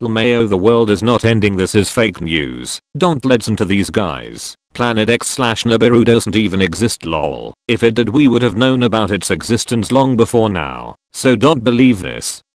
LMAO the world is not ending this is fake news. Don't listen to these guys. Planet X slash Nibiru doesn't even exist lol. If it did we would have known about its existence long before now. So don't believe this.